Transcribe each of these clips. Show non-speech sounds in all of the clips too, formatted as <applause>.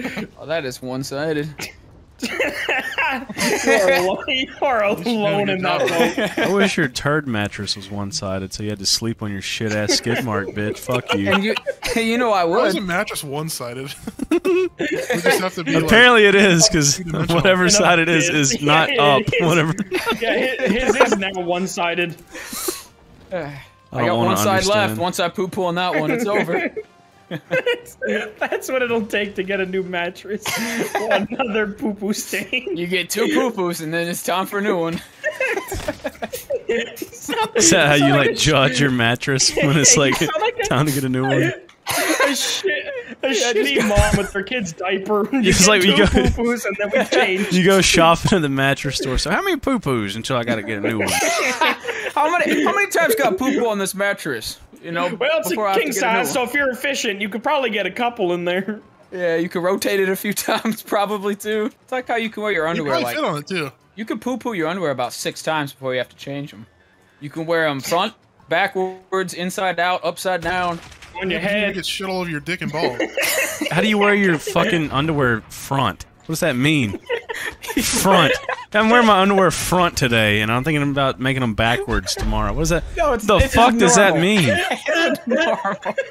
<laughs> Oh, that is one-sided. <laughs> you are alone, you are alone in that. I <laughs> wish your turd mattress was one-sided, so you had to sleep on your shit ass skid mark, bitch. Fuck you. And you, you know I Why would. is a mattress one-sided? we just have to be like, Apparently it is, because whatever You know, side it is it is is. not Yeah, up. it is. Whatever. Yeah, his, his is now one-sided. <sighs> I don't got one side left. understand. Once I poo poo on that one, it's over. That's what it'll take to get a new mattress. Another poo-poo stain. You get two poo poos, and then it's time for a new one. Is that how you like judge your mattress <laughs> when it's like like a- time to get a new one? <laughs> a shit, a shitty mom with her kid's diaper. <laughs> You It's get like we two go- poo-poos and then we change. You go shopping at the mattress store. So how many poo poos until I gotta get a new one? How many how many times got poo poo on this mattress? You know, Well, it's before I a king to a size, so if you're efficient, you could probably get a couple in there. yeah, you could rotate it a few <laughs> times, probably too. It's like how you can wear your underwear. probably Like fit on it too. you can poo poo your underwear about six times before you have to change them. You can wear them front, backwards, inside out, upside down. On your You head. get shit all over your dick and balls. <laughs> How do you wear your fucking underwear front? What does that mean? <laughs> front. I'm wearing my underwear front today, and I'm thinking about making them backwards tomorrow. What is that? No, it's the it's fuck does that normal. mean? Normal. <laughs>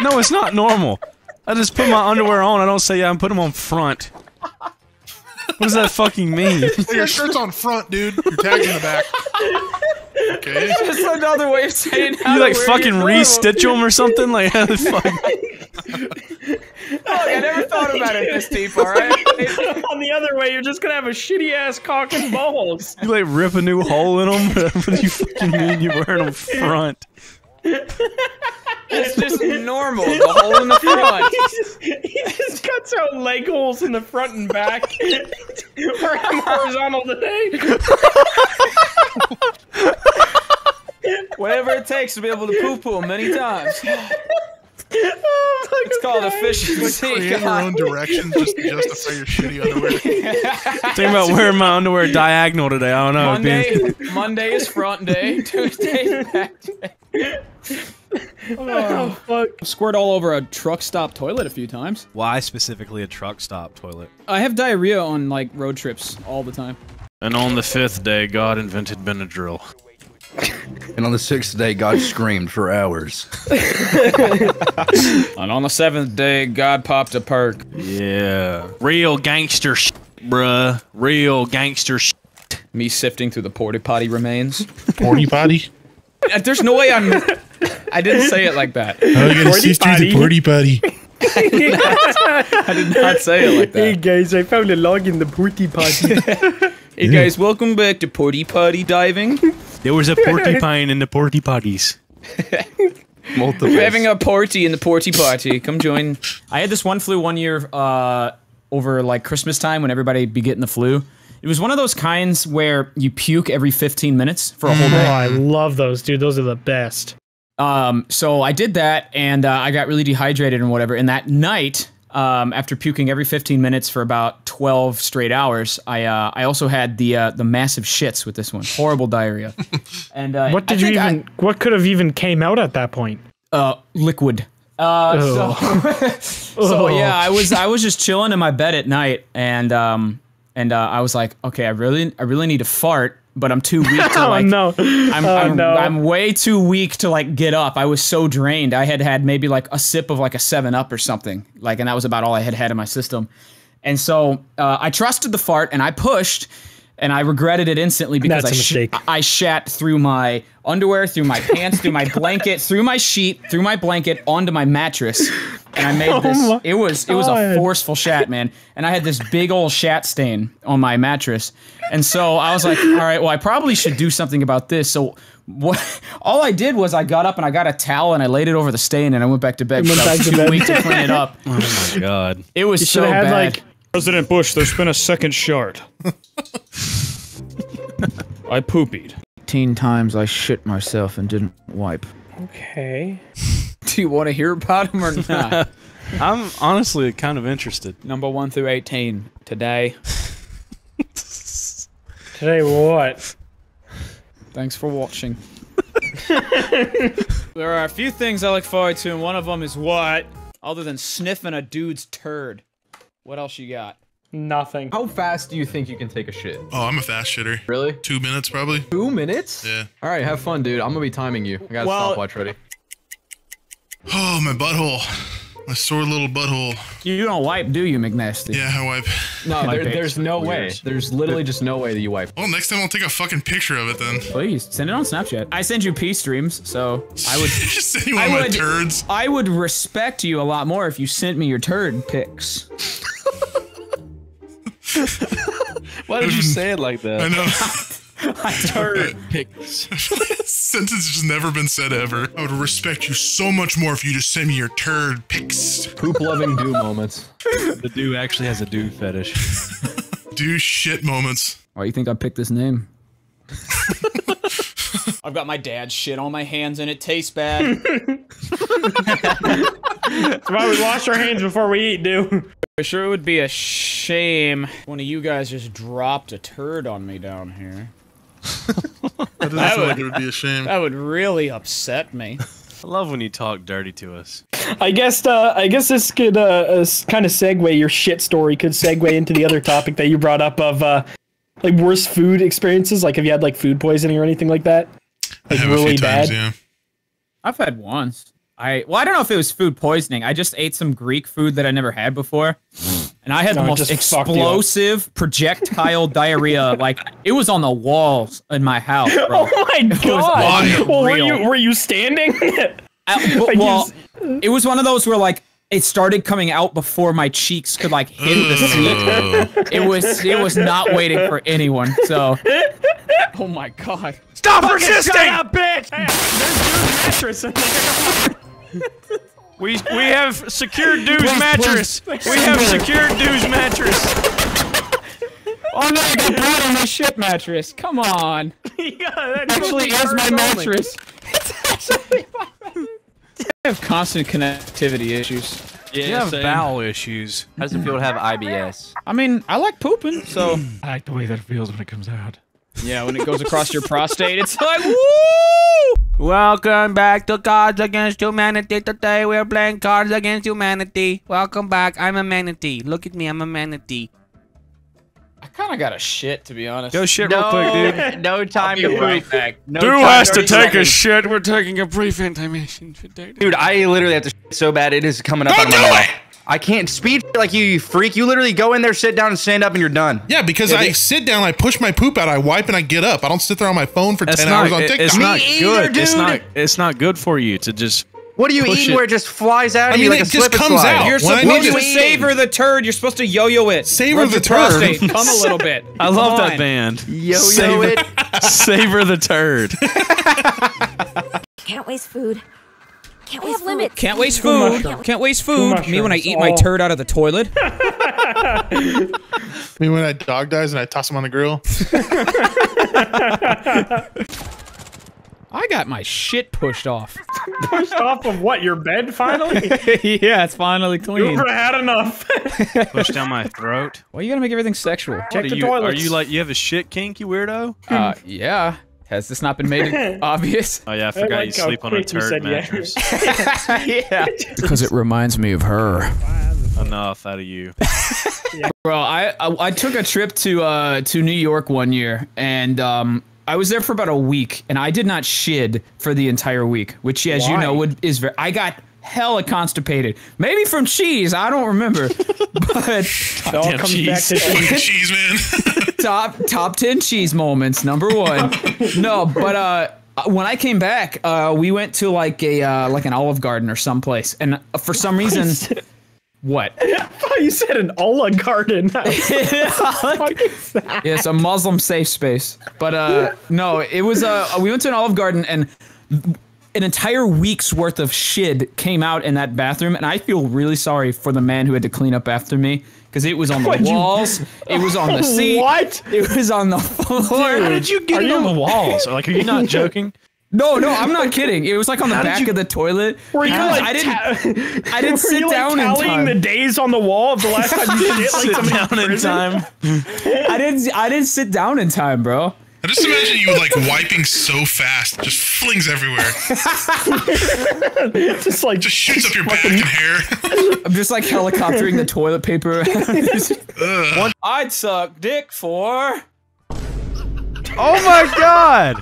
No, it's not normal. I just put my underwear on. I don't say yeah. I'm putting them on front. What does that fucking mean? Hey, your shirt's on front, dude. Your tag's in the back. <laughs> Okay. Just another way of saying how You to like wear fucking your normal. re-stitch them or something? Like how the fuck? <laughs> Look, I never thought about it this deep. All right. <laughs> On the other way, you're just gonna have a shitty ass cock and balls. You like rip a new hole in them? what do you fucking mean you wearing them front? It's just normal. The hole in the front. <laughs> he, just, he just cuts out leg holes in the front and back. We're horizontal today. Whatever it takes to be able to poo poo many times. Oh my It's called God. efficiency. Create your own directions just to justify your shitty underwear. <laughs> Think about wearing my underwear diagonal today. I don't know. it'd be- Monday, Monday is front day. <laughs> Tuesday is back day. Oh, oh fuck. Squirt all over a truck stop toilet a few times. Why specifically a truck stop toilet? I have diarrhea on like road trips all the time. And on the fifth day, God invented Benadryl. <laughs> And on the sixth day, God screamed for hours. <laughs> And on the seventh day, God popped a perk. Yeah. Real gangster sh- bruh. Real gangster sh- Me sifting through the porta potty remains. Porty potty. Uh, There's no way I'm. <laughs> I didn't say it like that. Oh, you gotta sift through the porty potty. I did not say it like that. Hey guys, I found a log in the pooty potty. Hey guys, welcome back to Porty Potty Diving. <laughs> There was a porcupine <laughs> in the porty potties. <laughs> Multiple. We're having a party in the Porty Potty. Come join. I had this one flu one year uh, over like Christmas time when everybody be getting the flu. It was one of those kinds where you puke every 15 minutes for a whole Oh, day. I love those, dude. Those are the best. Um, so I did that, and uh, I got really dehydrated and whatever. And that night, um, after puking every 15 minutes for about 12 straight hours, I uh, I also had the uh, the massive shits with this one, horrible diarrhea. <laughs> And uh, What I did you think I- even? what could have even came out at that point? uh, liquid. Uh, so, <laughs> so yeah, I was I was just chilling in my bed at night, and um, and uh, I was like, okay, I really I really need to fart, but I'm too weak to <laughs> like. Oh no! I'm, oh I'm, no! I'm way too weak to like get up. I was so drained. I had had maybe like a sip of like a Seven Up or something, like, and that was about all I had had in my system. And so uh, I trusted the fart and I pushed, and I regretted it instantly because I sh- I shat through my underwear, through my pants, through my <laughs> blanket, through my sheet, through my blanket onto my mattress, and I made <laughs> oh this. my It was it was a forceful shat, man, and I had this big old shat stain on my mattress, and so I was like, all right, well, I probably should do something about this. So what? <laughs> All I did was I got up and I got a towel and I laid it over the stain and I went back to bed. went because I was back to too bed. weak to <laughs> clean it up. Oh my god. It was you so had bad. like President Bush, there's been a second shard. I poopied. 18 times I shit myself and didn't wipe. okay. Do you want to hear about them or <laughs> not? I'm honestly kind of interested. Number 1 through 18 today. <laughs> Today what? Thanks for watching. <laughs> there are a few things I look forward to, and one of them is what? Other than sniffing a dude's turd. What else you got? Nothing. How fast do you think you can take a shit? Oh, I'm a fast shitter. Really? Two minutes probably. Two minutes? Yeah. All right, have fun, dude. I'm gonna be timing you. I got a Well- stopwatch ready. Oh, my butthole. My sore little butthole. You don't wipe, do you, McNasty? Yeah, I wipe. No, there, there's no way. There's literally just no way that you wipe. Well, next time I'll take a fucking picture of it then. Please send it on Snapchat. I send you pee streams, so I would. <laughs> Just send you one I of my would- turds. I would respect you a lot more if you sent me your turd pics. <laughs> Why did you say it like that? I that? <laughs> <laughs> know. turd. <laughs> Sentence has never been said ever. I would respect you so much more if you just send me your turd pics. Poop loving Dooo moments. The dude actually has a do fetish. <laughs> Do shit moments. Why you think I picked this name? I've got my dad's shit on my hands and it tastes bad. That's why we wash our hands before we eat, dude. I'm sure it would be a shame if one of you guys just dropped a turd on me down here. <laughs> That doesn't feel like it would be a shame. That would really upset me. I love when you talk dirty to us. I guess uh, I guess this could uh, uh, kind of segue your shit story could segue into the other <laughs> topic that you brought up of uh, like worst food experiences. Like, have you had like food poisoning or anything like that? I Like have a really few times, bad. yeah. I've had once. I well, I don't know if it was food poisoning. I just ate some Greek food that I never had before, and I had No, the most just fucked you up. explosive projectile diarrhea. <laughs> Like it was on the walls in my house, bro. Oh my god! unreal. Well, were you were you standing? <laughs> I- Like, well, you it was one of those where like it started coming out before my cheeks could like hit the mm. seat. <laughs> It was it was not waiting for anyone. So, oh my god. Stop resisting! bitch! There's dude's mattress in there. We we have secured <laughs> dude's mattress. We have secured dude's mattress. <laughs> Oh no, I got blood on my shit mattress. Come on. <laughs> yeah, that Actually, dude is my mattress. It's actually my. I have constant connectivity issues. Yeah, you have bowel issues. How does it feel to have IBS? I mean, I like pooping, so I like the way that feels when it comes out. yeah, when it goes across your prostate, it's like woo! Welcome back to Cards Against Humanity. Today we're playing Cards Against Humanity. Welcome back. I'm a manatee. Look at me, I'm a manatee. I kind of got a shit to be honest. Go shit real quick, dude. <laughs> no time Be to right back. No Who has to to take a shit? We're taking a brief intermission. Dude, I literally have to shit so bad it is coming up on my mouth. I can't speed like you, you freak. You literally go in there, sit down, and stand up, and you're done. Yeah, because I sit down, I push my poop out, I wipe, and I get up. I don't sit there on my phone for That's ten not, hours on it- TikTok. it's Me not either, good. It's dude. not. It's not good for you to just. What are you Push eating it. where it just flies out of I you like it a just slip and comes slide? out. You're When supposed need to to- savor the turd. You're supposed to yo-yo it. Savor Rub the turd. <laughs> Come a little bit. I love Come that band. Yo-yo Savor- it. <laughs> Savor the turd. Can't waste food. Can't waste limits. Can't waste food. Can't waste food. Me when I rice. eat my Oh. turd out of the toilet. <laughs> I mean, when a dog dies and I toss him on the grill. <laughs> I got my shit pushed off. <laughs> Pushed off of what? Your bed finally? yeah, it's finally you clean. ever had enough? pushed down my throat. Why you gotta make everything sexual? Check the are you, are you like? You have a shit kink, you weirdo? Uh, yeah. Has this not been made <laughs> obvious? Oh yeah, I forgot like you sleep on a quick turd mattress. <laughs> yeah. Because it reminds me of her. Enough out of you. Bro, I, I I took a trip to uh to New York one year, and um I was there for about a week, and I did not shid for the entire week, which, as you know, would is very. I got hella constipated, maybe from cheese. I don't remember, <laughs> but It all comes cheese. back to cheese. <laughs> Cheese, man. <laughs> top top 10 cheese moments number one no but uh when i came back uh we went to like a uh like an olive garden or someplace and uh, for some reason what Oh, you said an Olive Garden. What the fuck is that? yes a muslim safe space but uh no it was uh we went to an olive garden and an entire week's worth of shit came out in that bathroom and i feel really sorry for the man who had to clean up after me because it was on the What'd you- walls it was on the <laughs> seat What? it was on the floor How did you get Are it on you- the walls? <laughs> Like, are you not joking? No, no, I'm not kidding. It was like on the How back you- of the toilet. Were you like I didn't. ta- I didn't <laughs> were sit you, like, down in tallying time. the days on the wall of the last time you shit like Sit down in prison? time. I didn't. I didn't sit down in time, bro. I just imagine you like wiping so fast, just flings everywhere. <laughs> Just like Just shoots up your back and hair. <laughs> I'm just like helicoptering the toilet paper. I'd suck dick for. Oh my god!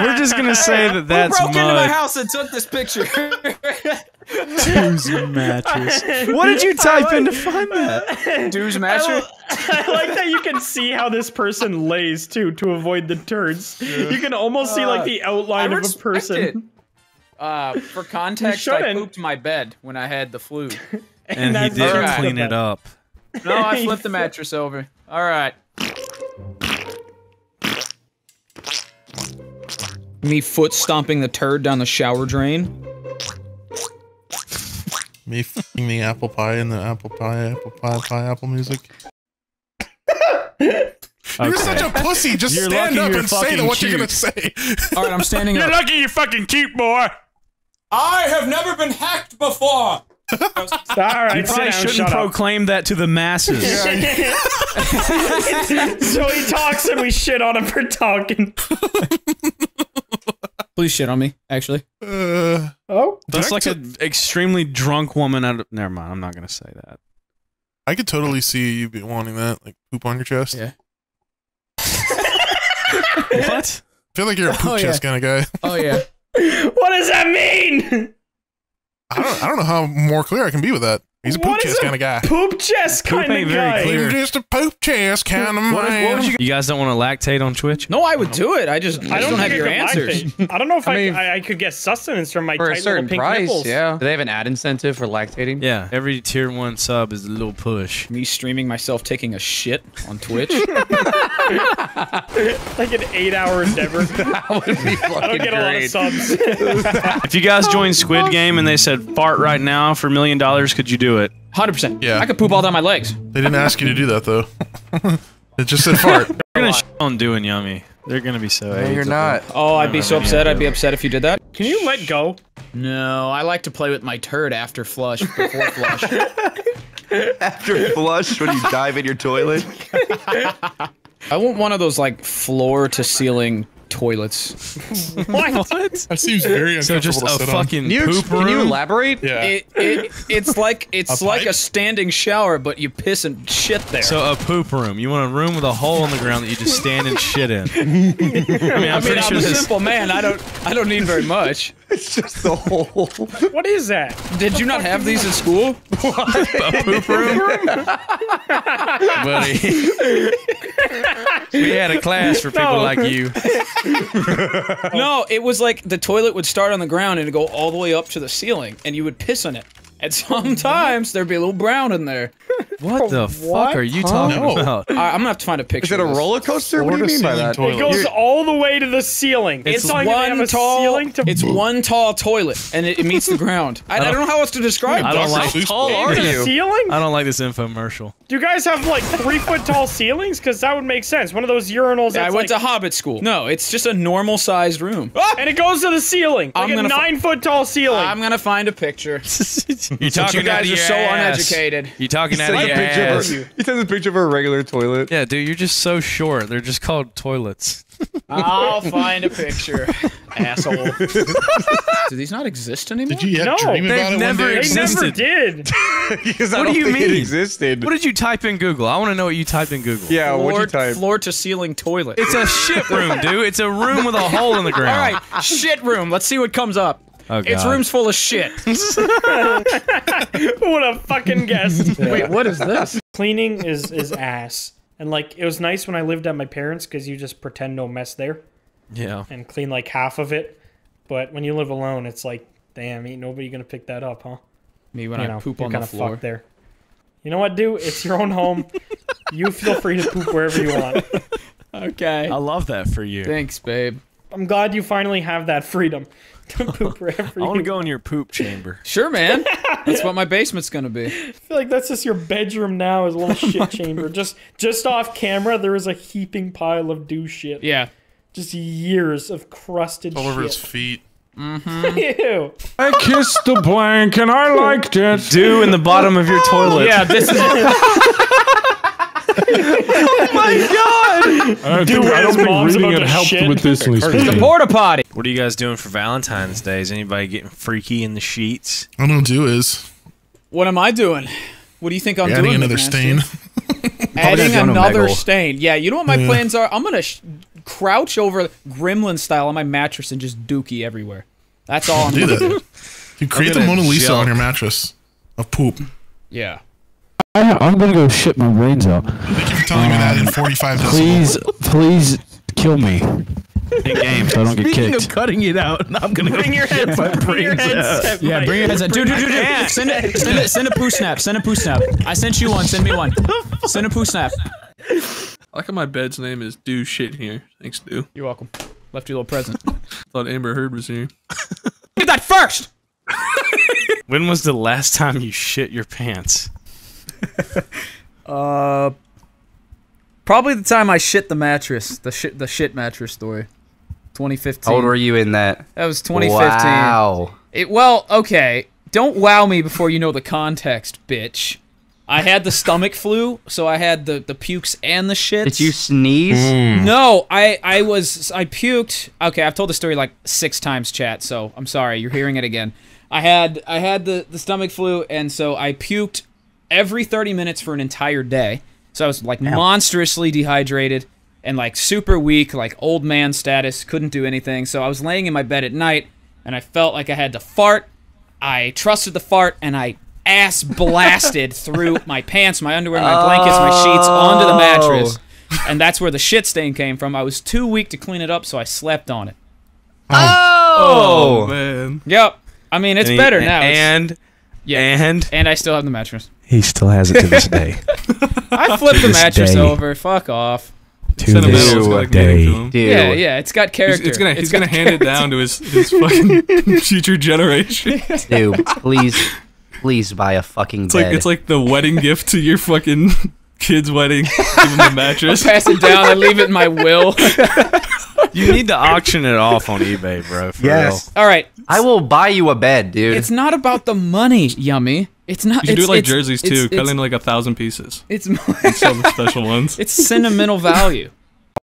We're just gonna say that that's broke into my house and took this picture. <laughs> Two's mattress. What did you <laughs> type in to find that? Dude's mattress. I like that you can see how this person lays too to avoid the turds. You can almost see like the outline I of a person. it. Uh, for context, I pooped my bed when I had the flu. <laughs> And he didn't just clean it up. No, I flipped the mattress over. All right. Me foot stomping the turd down the shower drain. Me f***ing the apple pie and the apple pie, apple pie, pie, apple music. You're such a pussy. Just You're stand up and say fucking the, what you're gonna say. <laughs> All right, I'm standing up. You're lucky you're fucking cute, boy. I have never been hacked before. All right, You probably down, shouldn't shut up. proclaim that to the masses. <laughs> so he talks and we shit on him for talking. <laughs> Please shit on me, actually. Uh, Oh, That's like an extremely drunk woman out of. Never mind. I'm not gonna say that. I could totally see you be wanting that, like poop on your chest. Yeah. <laughs> What? I feel like you're a poop Oh, yeah. chest kind of guy. Oh yeah. <laughs> what does that mean? I don't, I don't know how more clear I can be with that. He's a poop What is chest a kind of guy. Poop chest Poop kind ain't of very guy. clear. He's just a poop chest kind of What, man. what would you? You guys don't want to lactate on Twitch? No, I would do it. I just I, I don't, don't have your answers. <laughs> I don't know if I, I mean, I, I could get sustenance from my For a certain little pink price, nipples. yeah. Do they have an ad incentive for lactating? Yeah. Every tier one sub is a little push. Me streaming myself taking a shit on Twitch. <laughs> <laughs> Like an eight-hour endeavor. <laughs> That would be I fucking don't get a lot of great. subs. <laughs> If you guys joined Squid Game and they said fart right now for a million dollars, could you do it? Hundred percent. Yeah. I could poop all down my legs. They didn't ask you to do that though. it just said fart. They're gonna shit on doing yummy. They're gonna be so. No, you're not. Oh, I'd be so upset. I'd be upset if you did that. Can you let go? No, I like to play with my turd after flush, before flush. After flush, when you dive in your toilet. I want one of those like floor to ceiling toilets. <laughs> What? That seems very So uncomfortable just to a sit on. fucking Can you, poop can you elaborate? Yeah. It, it it's like <laughs> it's A like pipe? a standing shower, but you piss and shit there. So a poop room. You want a room with a hole in the ground that you just stand and shit in. <laughs> I mean, I'm I mean, I'm sure a simple man. I don't I don't need very much. It's just the hole. <laughs> What is that? Did you not have these in school? What? a poop room, <laughs> buddy. we had a class for people No. like you. <laughs> No, it was like the toilet would start on the ground and it'd go all the way up to the ceiling, and you would piss on it. And sometimes there'd be a little brown in there. <laughs> What the What? fuck are you talking No. about? I, I'm gonna have to find a picture. Is it a of this. roller coaster? What do you mean by that? Toilet. It goes all the way to the ceiling. It's, not gonna have one a tall. ceiling to It's one tall toilet, and it, it meets the ground. I, I, don't, know how else to describe. I it. don't like. How tall are the you? ceiling. I don't like this infomercial. Do you guys have like three foot tall ceilings? Because that would make sense. One of those urinals. I That's went like, to Hobbit school. No, it's just a normal sized room. and it goes to the ceiling. Like I'm a gonna fi- nine foot tall ceiling. I'm gonna find a picture. <laughs> <laughs> You talking you guys out of are your so ass. uneducated. You talking out of your a picture of ass. a- he sends a picture of a regular toilet. Yeah, dude, you're just so short. They're just called toilets. <laughs> I'll find a picture, <laughs> asshole. Do these not exist anymore? Did you yet No, dream they've about it never one day? they existed. never did. What don't you think it mean? existed. What did you type in Google? I want to know what you typed in Google. yeah, what'd floor, you type? floor to ceiling toilet. It's a shit room, dude. It's a room with a hole in the ground. All right, shit room. Let's see what comes up. Oh, It's rooms full of shit. <laughs> what a have fucking guessed? <laughs> Wait, what is this? Cleaning is is ass. And like it was nice when I lived at my parents because you just pretend no mess there Yeah. and clean like half of it. But when you live alone, it's like, damn, ain't nobody gonna pick that up, huh? Me when you I know, poop you're on the floor. fucked there. You know what, dude? It's your own home. <laughs> you feel free to poop wherever you want. Okay. I love that for you. Thanks, babe. I'm glad you finally have that freedom to <laughs> poop wherever I want to go in your poop chamber. <laughs> Sure, man. <laughs> That's what my basement's gonna be. I feel like that's just your bedroom now, is a little oh shit chamber. Just just off camera, there is a heaping pile of do shit. Yeah. Just years of crusted All over his shit. feet. Mm-hmm. Ew. I kissed the blank and I liked it. Do in the bottom of your toilet. Yeah, this is <laughs> I Dude, think, I don't think reading it helped shit. with this, <laughs> Lee. Porta potty. What are you guys doing for Valentine's Day? Is anybody getting freaky in the sheets? I'm gonna do is What am I doing? What do you think I'm adding doing? <laughs> Adding another stain. Adding another stain. Yeah, you know what my plans are? I'm gonna sh- crouch over Gremlin style on my mattress and just dookie everywhere. That's all I'm Do gonna do. You create the gonna Mona Lisa gel. on your mattress of poop. Yeah. I, I'm gonna go shit my brains out. Thank you for telling me that in um, 45 decibels. Please, please kill me In game. so I don't get Speaking kicked. of cutting it out, I'm gonna bring your head. Bring your head. Yeah, bring your heads out. Dude, dude, dude, dude. Send it, send it, send a poo snap. Send a poo snap. I sent you one. Send me one. Send a poo snap. I like how my bed's name is Do Shit here. Thanks, Dooo. You're welcome. Left you a little present. <laughs> Thought Amber Heard was here. Get that first. <laughs> When was the last time you shit your pants? <laughs> Uh, probably the time I shit the mattress. The shit, the shit mattress story. 2015. How old were you in that? That was 2015. Wow. It, well, okay. Don't wow me before you know the context, bitch. I had the stomach flu, so I had the, the pukes and the shits. Did you sneeze? No, I I was I puked. Okay, I've told the story like six times, chat. So I'm sorry, you're hearing it again. I had I had the the stomach flu, and so I puked every 30 minutes for an entire day. So I was like monstrously dehydrated and like super weak, like old man status, couldn't do anything. So I was laying in my bed at night, and I felt like I had to fart. I trusted the fart, and I ass blasted <laughs> through my pants, my underwear, my blankets, my sheets oh. onto the mattress. And that's where the shit stain came from. I was too weak to clean it up, so I slept on it. Oh. oh, oh. Man. Yep. I mean, it's And he- better now. It's- And yeah. and and I still have the mattress. He still has it to this day. <laughs> I flipped the mattress day. over. Fuck off. Sentimental's got, like, day. meaning to Yeah, yeah. It's got He's, character. it's gonna, he's gonna hand it down to his, his fucking <laughs> future generation. It's Dude, <laughs> please, please buy a fucking bed. like it's like the wedding gift to your fucking kid's wedding. Give him the mattress. Pass it down. I leave it in my will. You need to auction it off on eBay, bro. For Yes. All right. I will buy you a bed, dude. It's not about the money, yummy. It's not. You should do it's, it like it's- jerseys it's- too. Cut It's, into like a thousand pieces. it's, Sell the <laughs> special ones. it's sentimental value. <laughs>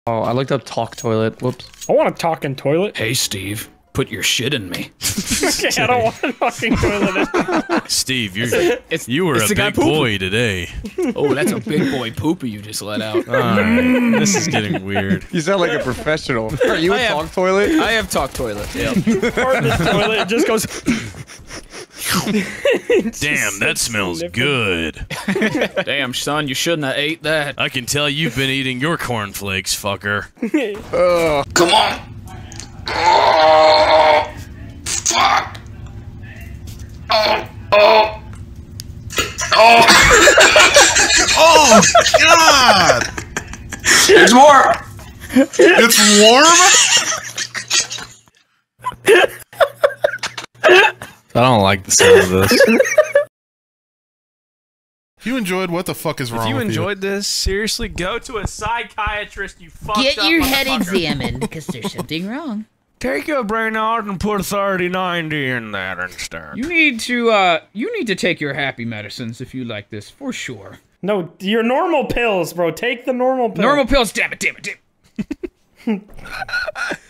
Oh, I looked up talk toilet. Whoops. I want a talking toilet. Hey, Steve. Put your shit in me. <laughs> Okay, I don't want a fucking toilet. Steve, you're It's, you were it's a big pooping. boy today. Oh, that's a big boy pooper you just let out. All right, mm. this is getting weird. you sound like a professional. Are you I talk toilet? I have talk toilet. Yeah. Part of this toilet just goes. Damn, that smells good. <laughs> Damn, son, you shouldn't have ate that. I can tell you've been eating your cornflakes, fucker. Come on. Oh, fuck. Oh, oh. Oh. Oh, God! There's more. It's warm? <laughs> I don't like the sound of this. <laughs> If you enjoyed, what the fuck is wrong If you with enjoyed this, seriously, go to a psychiatrist. You fucked Get up your head examined because there's something wrong. Take your brain out and put 3090 in that instead. You need to uh you need to take your happy medicines if you like this, for sure. No, your normal pills, bro. Take the normal pills. Normal pills, damn it, damn it, damn it. <laughs>